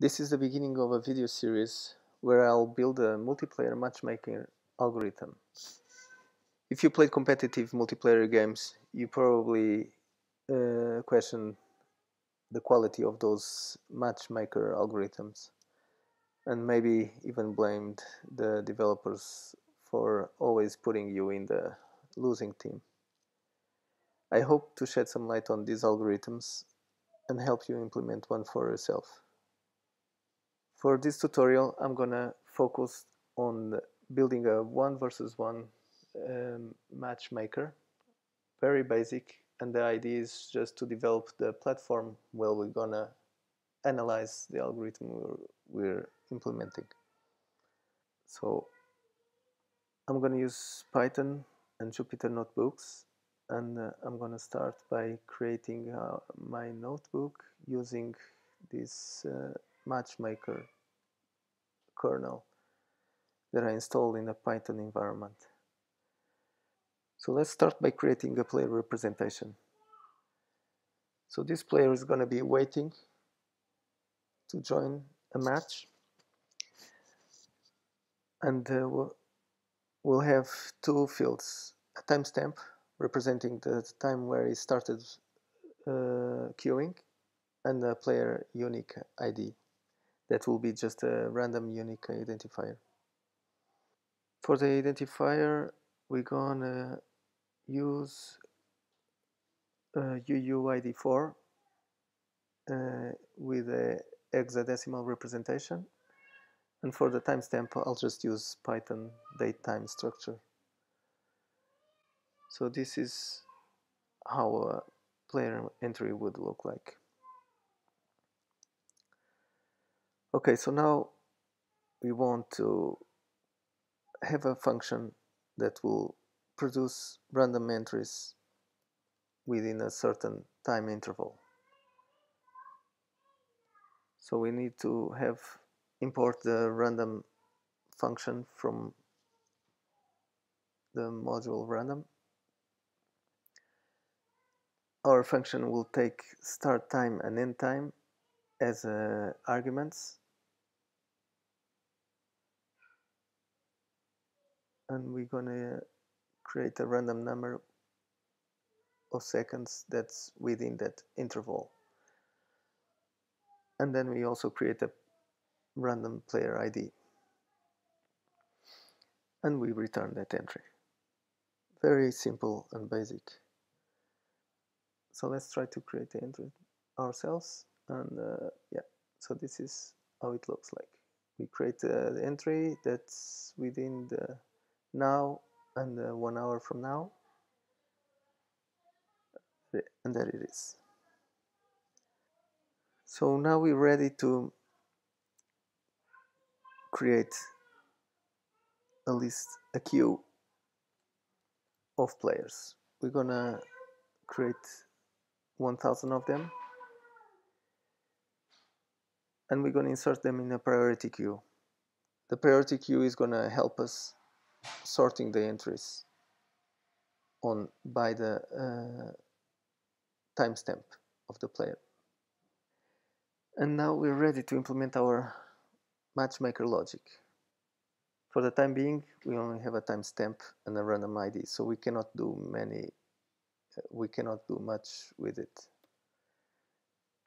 This is the beginning of a video series where I'll build a multiplayer matchmaking algorithm. If you played competitive multiplayer games, you probably uh, question the quality of those matchmaker algorithms and maybe even blamed the developers for always putting you in the losing team. I hope to shed some light on these algorithms and help you implement one for yourself. For this tutorial, I'm gonna focus on building a one versus one um, matchmaker, very basic, and the idea is just to develop the platform where we're gonna analyze the algorithm we're, we're implementing. So I'm gonna use Python and Jupyter notebooks and uh, I'm gonna start by creating uh, my notebook using this uh, matchmaker kernel that I installed in a Python environment. So let's start by creating a player representation. So this player is going to be waiting to join a match and uh, we'll have two fields, a timestamp representing the time where he started uh, queuing and a player unique ID that will be just a random unique identifier. For the identifier, we're gonna use uh, UUID4 uh, with a hexadecimal representation. And for the timestamp, I'll just use Python datetime structure. So this is how a player entry would look like. Okay, so now we want to have a function that will produce random entries within a certain time interval. So we need to have import the random function from the module random. Our function will take start time and end time as uh, arguments and we're gonna create a random number of seconds that's within that interval. And then we also create a random player ID and we return that entry. Very simple and basic. So let's try to create the entry ourselves and uh, yeah so this is how it looks like. We create uh, the entry that's within the now and uh, one hour from now and there it is. So now we're ready to create a list a queue of players. We're gonna create 1000 of them and we're gonna insert them in a priority queue. The priority queue is gonna help us sorting the entries on by the uh, timestamp of the player. And now we're ready to implement our matchmaker logic. For the time being, we only have a timestamp and a random ID, so we cannot do many, we cannot do much with it.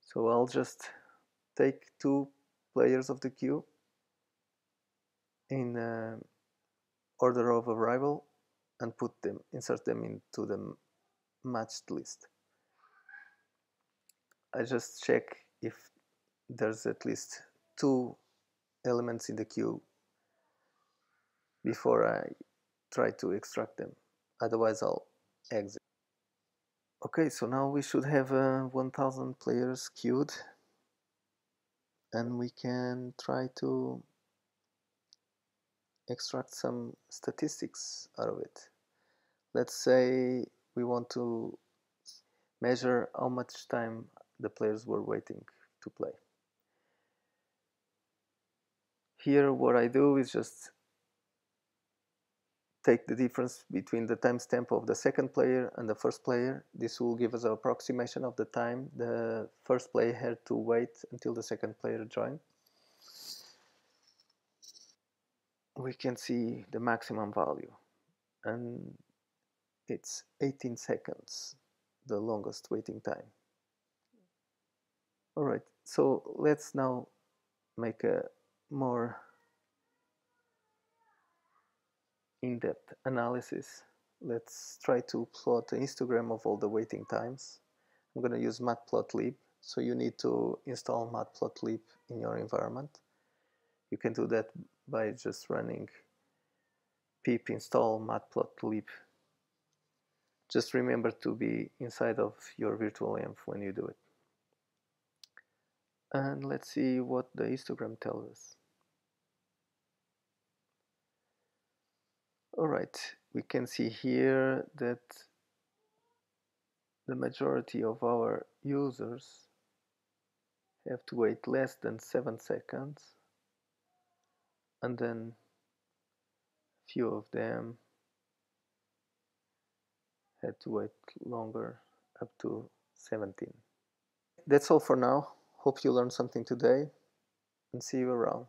So I'll just take two players of the queue in uh, order of arrival and put them, insert them into the matched list. I just check if there's at least two elements in the queue before I try to extract them. Otherwise, I'll exit. Okay, so now we should have uh, 1000 players queued and we can try to extract some statistics out of it. Let's say we want to measure how much time the players were waiting to play. Here what I do is just take the difference between the timestamp of the second player and the first player. This will give us an approximation of the time the first player had to wait until the second player joined. We can see the maximum value and it's 18 seconds the longest waiting time. All right so let's now make a more in-depth analysis. Let's try to plot a histogram of all the waiting times. I'm going to use matplotlib so you need to install matplotlib in your environment you can do that by just running pip install matplotlib. Just remember to be inside of your virtual env when you do it. And let's see what the histogram tells us. Alright we can see here that the majority of our users have to wait less than 7 seconds and then a few of them had to wait longer up to 17 that's all for now. Hope you learned something today and see you around